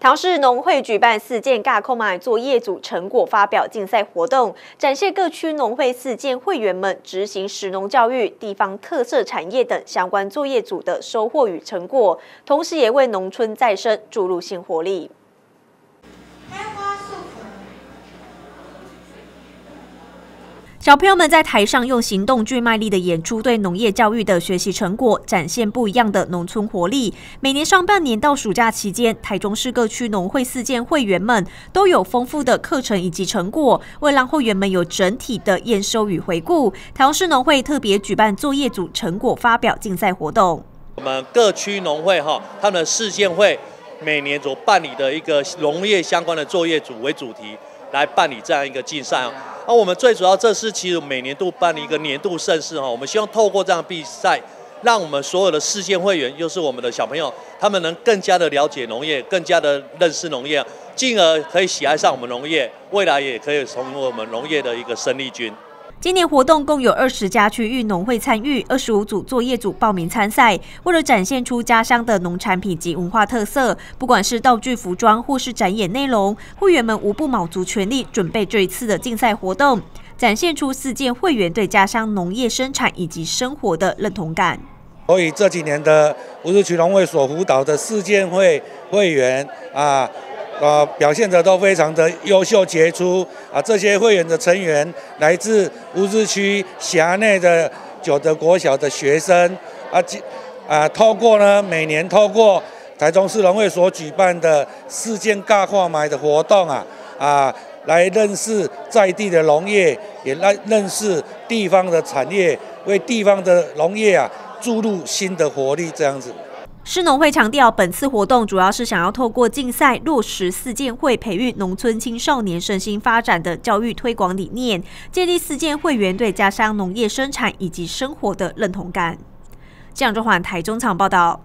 桃市农会举办四件尬空买作业组成果发表竞赛活动，展现各区农会四件会员们执行实农教育、地方特色产业等相关作业组的收获与成果，同时也为农村再生注入新活力。小朋友们在台上用行动具卖力的演出，对农业教育的学习成果展现不一样的农村活力。每年上半年到暑假期间，台中市各区农会四建会员们都有丰富的课程以及成果，为让会员们有整体的验收与回顾，台中市农会特别举办作业组成果发表竞赛活动。我们各区农会哈，他们的事件会每年所办理的一个农业相关的作业组为主题。来办理这样一个竞赛那！我们最主要这是其实每年度办的一个年度盛事哈，我们希望透过这样比赛，让我们所有的世界会员，又是我们的小朋友，他们能更加的了解农业，更加的认识农业，进而可以喜爱上我们农业，未来也可以成为我们农业的一个生力军。今年活动共有二十家区域农会参与，二十五组作业组报名参赛。为了展现出家乡的农产品及文化特色，不管是道具、服装或是展演内容，会员们无不卯足全力准备这一次的竞赛活动，展现出四件会员对家乡农业生产以及生活的认同感。所以这几年的不是区农会所辅导的四件会会员啊。啊表现的都非常的优秀杰出啊！这些会员的成员来自乌日区辖内的九德国小的学生啊，啊，透过呢每年透过台中市农会所举办的四件尬化买的活动啊啊，来认识在地的农业，也来认识地方的产业，为地方的农业啊注入新的活力，这样子。市农会强调，本次活动主要是想要透过竞赛落实四件会培育农村青少年身心发展的教育推广理念，建立四件会员对家乡农业生产以及生活的认同感。江中环台中场报道。